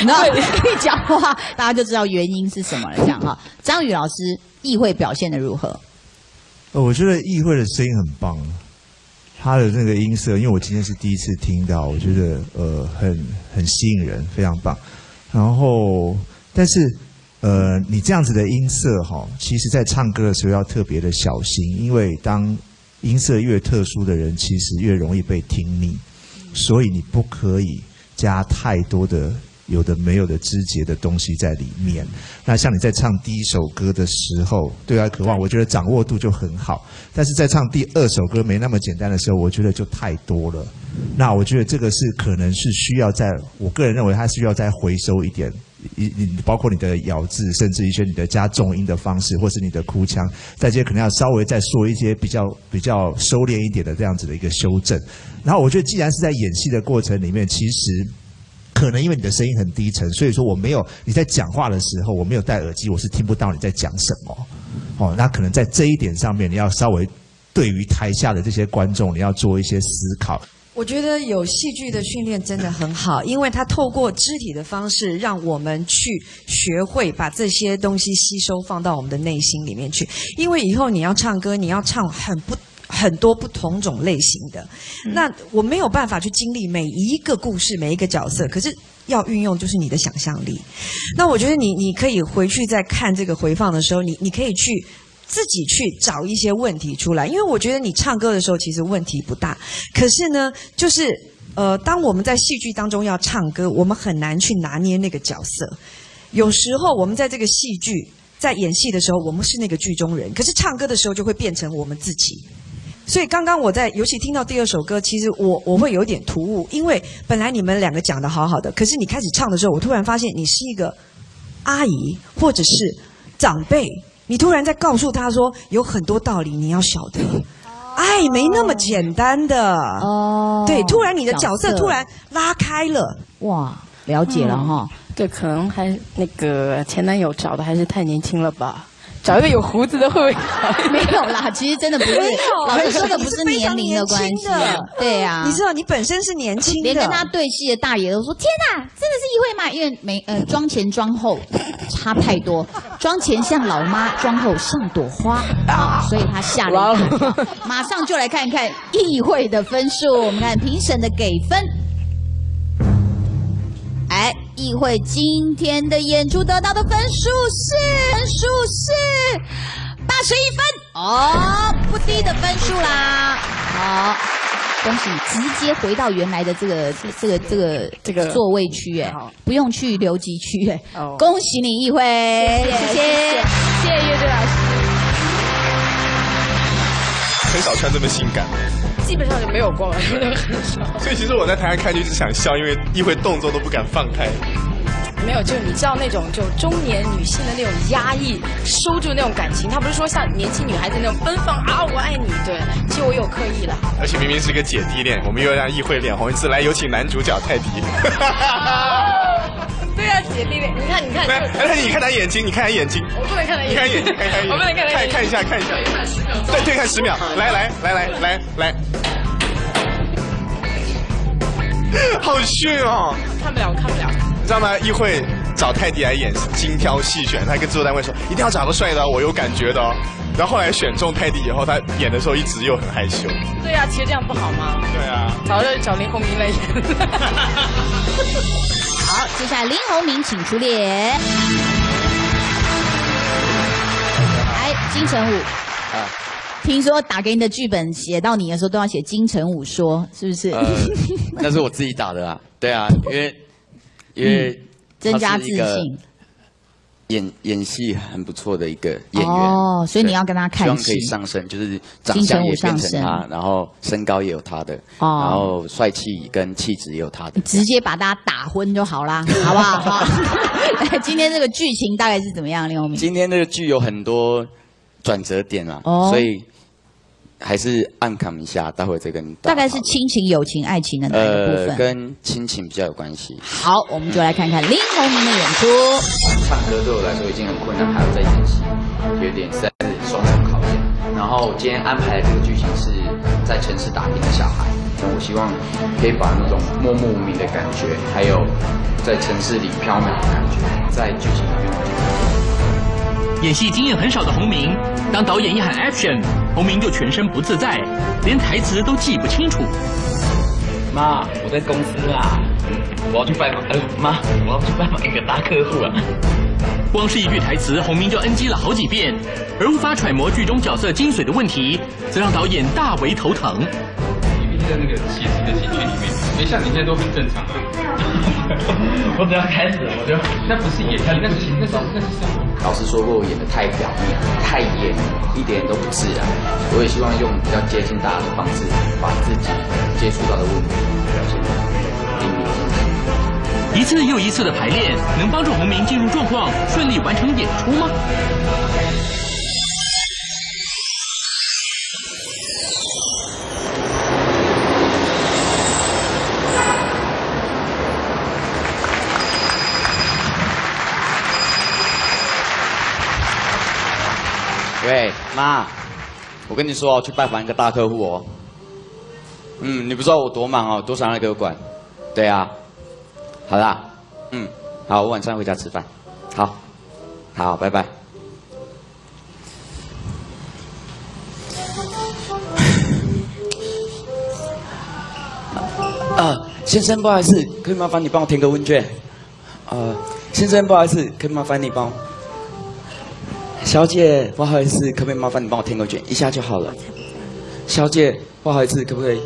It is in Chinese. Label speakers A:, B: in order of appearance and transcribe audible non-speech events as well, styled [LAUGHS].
A: [LAUGHS] 那一讲话，[LAUGHS] 大家就知道原因是什么了。这样哈，张宇老师议会表现的如何？
B: 呃，我觉得议会的声音很棒，他的那个音色，因为我今天是第一次听到，我觉得呃很很吸引人，非常棒。然后，但是呃，你这样子的音色哈，其实在唱歌的时候要特别的小心，因为当音色越特殊的人，其实越容易被听腻，所以你不可以加太多的。有的没有的枝节的东西在里面。那像你在唱第一首歌的时候，对爱渴望，我觉得掌握度就很好。但是在唱第二首歌没那么简单的时候，我觉得就太多了。那我觉得这个是可能是需要在，我个人认为它需要再回收一点，你你包括你的咬字，甚至一些你的加重音的方式，或是你的哭腔，在这些可能要稍微再说一些比较比较收敛一点的这样子的一个修正。然后我觉得，既然是在演戏的过程里面，其实。可能因为你的声音很低沉，所以说我没有你在讲话的时候，我没有戴耳机，我是听不到你在讲什么。哦，那可能在这一点上面，你要稍微对于台下的这些观众，你要做一些思考。
C: 我觉得有戏剧的训练真的很好，因为它透过肢体的方式，让我们去学会把这些东西吸收放到我们的内心里面去。因为以后你要唱歌，你要唱很不。很多不同种类型的，那我没有办法去经历每一个故事、每一个角色，可是要运用就是你的想象力。那我觉得你你可以回去再看这个回放的时候，你你可以去自己去找一些问题出来，因为我觉得你唱歌的时候其实问题不大，可是呢，就是呃，当我们在戏剧当中要唱歌，我们很难去拿捏那个角色。有时候我们在这个戏剧在演戏的时候，我们是那个剧中人，可是唱歌的时候就会变成我们自己。所以刚刚我在尤其听到第二首歌，其实我我会有点突兀，因为本来你们两个讲的好好的，可是你开始唱的时候，我突然发现你是一个阿姨或者是长辈，你突然在告诉他说有很多道理你要晓得，爱没那么简单的。哦，对，突然你的角色突然拉开了，哇，
A: 了解了哈，
D: 对，可能还那个前男友找的还是太年轻了吧。找一个有胡子的会不会？
A: 没有啦，其实真的不是。老师说的不是年龄的关系。对呀，
C: 你知道你本身是年轻的。
A: 连跟他对戏的大爷都说：“天哪，真的是一会吗？因为没呃妆前妆后差太多，妆前像老妈，妆后像朵花啊，所以他吓了一跳。马上就来看一看议会的分数，我们看评审的给分。哎。议会今天的演出得到的分数是分数是八十一分哦，不低的分数啦。好，恭喜直接回到原来的这个这个这个这个座位区哎，不用去留级区哎。恭喜你议会，谢谢
D: 谢谢乐队老师。
E: 很少穿这么性感。
D: 基本上就没有过了，
E: 所以其实我在台上看就一直想笑，因为一会动作都不敢放开。
D: 没有，就你知道那种就中年女性的那种压抑，收住那种感情，她不是说像年轻女孩子那种奔放啊，我爱你。对，其实我有刻意了。
E: 而且明明是个姐弟恋，我们又让议会脸红一次，来有请男主角泰迪。[LAUGHS]
D: 对啊，姐弟恋，你看，你看，
E: 来，你看他眼睛，你看他眼睛，
D: 我不能看他眼睛，
E: 你看眼睛，看他眼睛，我不能看他眼睛，看看一下，看一下，对，对看十秒，来来来来来来，[LAUGHS] 好炫哦，
D: 看不了，看不了，
E: 你知道吗？议会找泰迪来演，精挑细选，他跟制作单位说，一定要找个帅的，我有感觉的。然后后来选中泰迪以后，他演的时候一直又很害羞。
D: 对啊，其实这样不好吗？
E: 对啊，
D: 找找林鸿明来演。[LAUGHS]
A: 好，接下来林鸿明请出列。来，金城武。啊，听说打给你的剧本写到你的时候都要写金城武说，是不是？[LAUGHS]
F: 那是我自己打的啊。对啊，因为因为
A: 增加自信。
F: 演演戏很不错的一个演员哦，
A: 所以你要跟他看
F: 戏，希望可以上升，就是长相也变成他，然后身高也有他的，哦然后帅气跟气质也有他的，
A: 直接把大家打昏就好啦，[LAUGHS] 好不好？[LAUGHS] 今天这个剧情大概是怎么样，林永明？
F: 今天这个剧有很多转折点啦，所以。还是暗扛一下，待会再跟你。
A: 大概是亲情、友情、爱情的哪一个部分？
F: 跟亲情比较有关系。
A: 好，我们就来看看林鸿明的演出。
F: 唱歌对我来说已经很困难，还要再演戏，有点实在是双重考验。然后今天安排的这个剧情是在城市打拼的小孩，程，我希望可以把那种默默无名的感觉，还有在城市里飘渺的感觉，在剧情里面完全。
G: 演戏经验很少的洪明，当导演一喊 action，洪明就全身不自在，连台词都记不清楚。
H: 妈，我在公司啊，我要去拜访。呃，妈，我要去拜访一个大客户啊。
G: 光是一句台词，洪明就 NG 了好几遍，而无法揣摩剧中角色精髓的问题，则让导演大为头疼。
H: 你毕竟在那个写实的喜剧里面，没像你现在都很正常啊。[LAUGHS] 我只要开始，我就那不是演，那是那是那是生活。
F: 老师说过，我演的太表面，太演，一点都不自然。我也希望用比较接近大家的方式，把自己接触到的问题表现得淋漓尽致。
G: 一次又一次的排练，能帮助洪明进入状况，顺利完成演出吗？
F: 喂，妈，我跟你说哦，去拜访一个大客户哦。嗯，你不知道我多忙哦，多少人给我管。对啊。好啦，嗯，好，我晚上回家吃饭，好，好，拜拜。啊，[LAUGHS] 先生，不好意思，可以麻烦你帮我填个问卷。呃，先生，不好意思，可以麻烦你帮。小姐，不好意思，可不可以麻烦你帮我填个卷，一下就好了。小姐，不好意思，可不可以